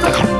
太抠